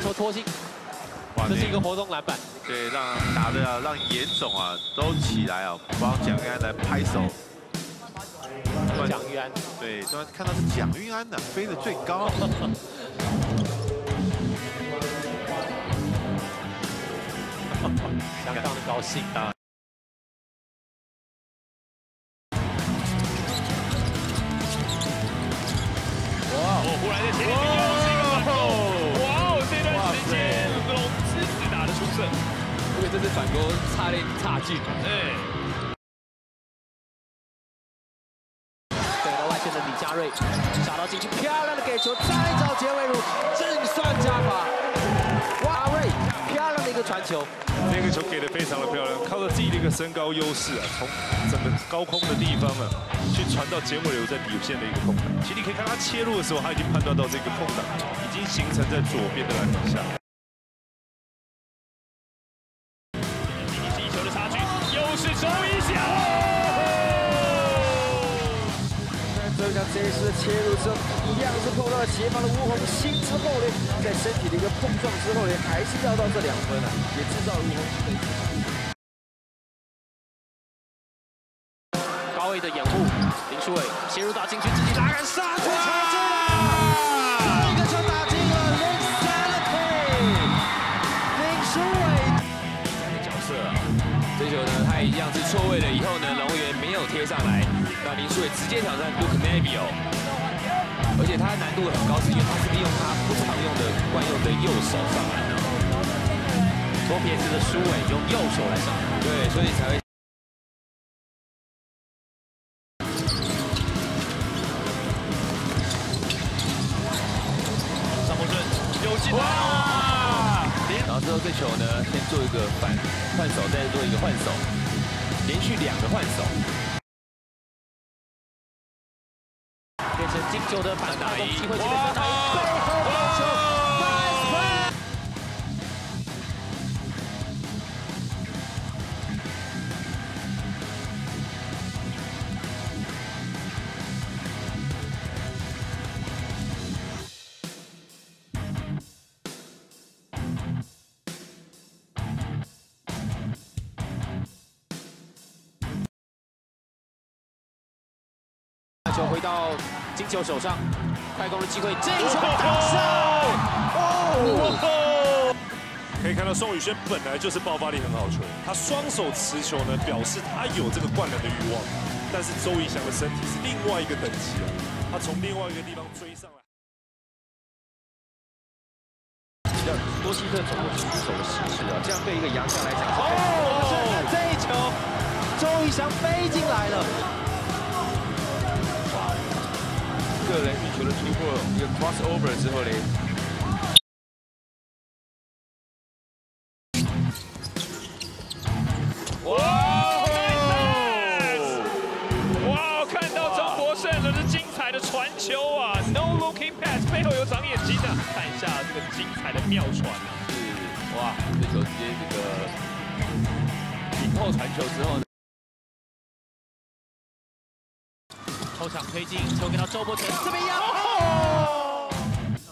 球拖进。这是一个活动篮板。对，让打的啊，让严总啊都起来啊，帮蒋玉安来拍手。蒋玉安，对，突然看到是蒋玉安的，飞得最高。相当的高兴啊！反攻差点差劲。对。对到外线的李佳瑞，找到进去，漂亮的给球，再找杰伟儒，正算加法。哇瑞，漂亮的一个传球。这个球给的非常的漂亮，靠着自己的一个身高优势啊，从整个高空的地方啊，去传到简伟流在底线的一个空档。其实你可以看他切入的时候，他已经判断到这个空档已经形成在左边的篮板下。就像这一次切入之后，一样是碰到了前方的吴红星之后呢，在身体的一个碰撞之后呢，还是要到这两分啊，也制造吴红。高位的掩护，林书伟切入到禁区，自己拉杆杀，球这球呢，他一样是错位了以后呢，龙源没有贴上来。那林书伟直接挑战 Luke Navio，而且他难度很高，是因为他是利用他不常用的惯用的右手上篮的。左撇子的书伟用右手来上，对，所以才会。连续两个换手。变成金球的反打机会，这边打背球回到金球手上，快攻的机会，这一球打上！哦，可以看到宋宇轩本来就是爆发力很好球，他双手持球呢，表示他有这个灌篮的欲望。但是周怡翔的身体是另外一个等级了，他从另外一个地方追上来。要多西特走过出手的形式啊，这样对一个洋将来讲，哦，这一球，周怡翔飞进来了。个人运球的突破，一个 crossover 之后嘞，哇！哇！看到张博胜这精彩的传球啊，no looking pass，背后有长眼睛的，看一下这个精彩的妙传啊！是哇，这球直接这个顶后传球之后呢？后场推进，球给到周伯成，这边要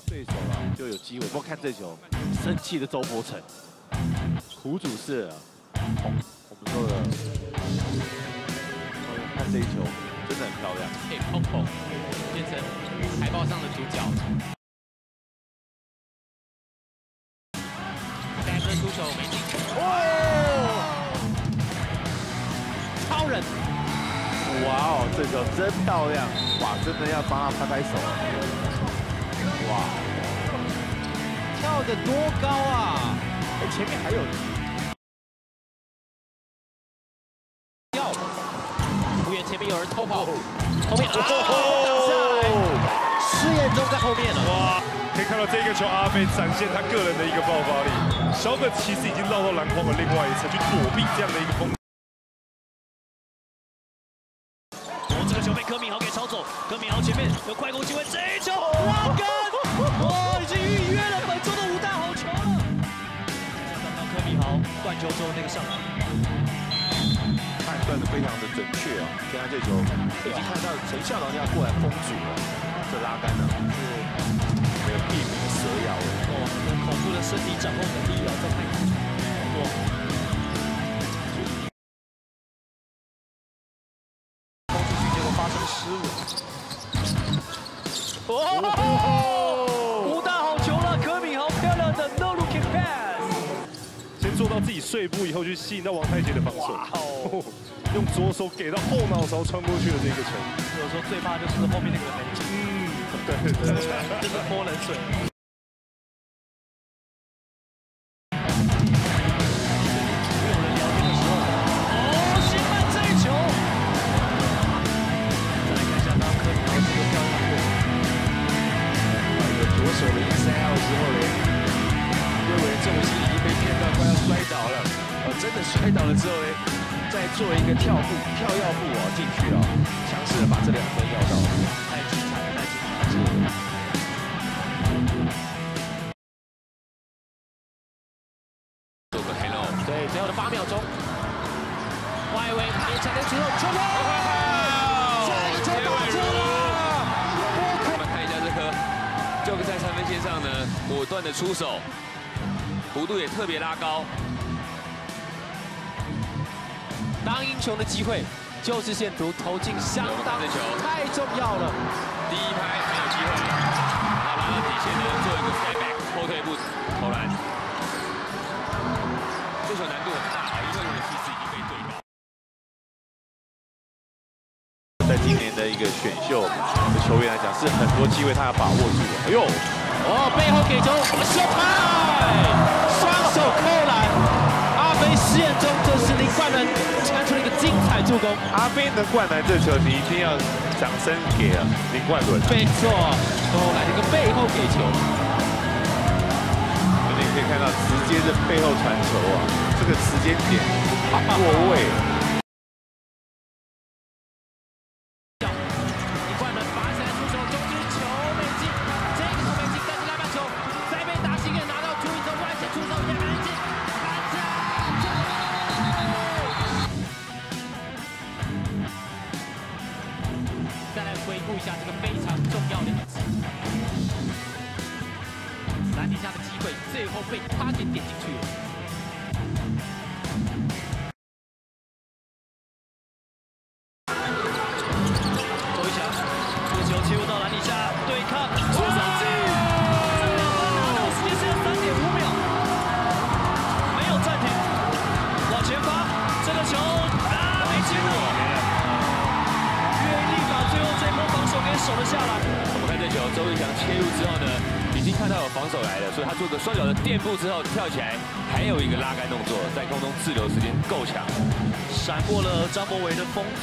对手了就有机会。不过看这球，生气的周伯成，苦主是红，我们说的，看这一球真的很漂亮，可以碰碰，变成海报上的主角。真漂亮！哇，真的要帮他拍拍手。哇，跳得多高啊！哎，前面还有。要，服务员前面有人偷跑，后面啊，挡下来，失眼中在后面了。哇，可以看到这个球，阿飞展现他个人的一个爆发力。小葛其实已经绕到篮筐的另外一侧去躲避这样的一个风。柯敏豪前面有快攻机会，这一球拉杆，哇，已经预约了本周的五大好球了。刚刚柯敏豪断球之后那个上篮，判断的非常的准确啊。现在这球已经看到陈孝龙要过来封阻了，这拉杆呢是没有避免蛇咬。哦，恐怖的身体掌控能力啊，再看哇，自己碎步以后，去吸引到王太杰的防守。哇哦，用左手给到后脑勺穿过去的这个球。有时候最怕就是后面那个人嗯，对对对。就是泼冷水。真的摔倒了之后呢，再做一个跳步、跳跃步哦进去了，强势的把这两分要到，太精彩了，太精彩了！做个开路对，最后的八秒钟，外围勉强的球，球破，这一球打进了！我们看一下这颗 Joke 在三分线上呢，果断的出手，弧度也特别拉高。当英雄的机会就是线图投进相当的球太重要了。第一拍没有机会，然后拉到底线呢，做一个 step back 后退步投篮。这球难度很大啊，因为我们其实已经被对高。在今年的一个选秀的球员来讲，是很多机会他要把握住的。哎呦，哦，背后给球，秀拍，双手扣篮。阿飞实验中，这是林冠伦传出了一个精彩助攻。阿飞能灌篮这球，你一定要掌声给啊林冠伦。没错，后来这个背后给球，你可以看到，直接的背后传球啊，这个时间点过位。一下这个非常重要的一击，篮底下的机会最后被他给点进去了。守了下来。我们看这球，周玉翔切入之后呢，已经看到有防守来了，所以他做个双脚的垫步之后跳起来，还有一个拉杆动作，在空中滞留时间够强。闪过了张博维的封堵，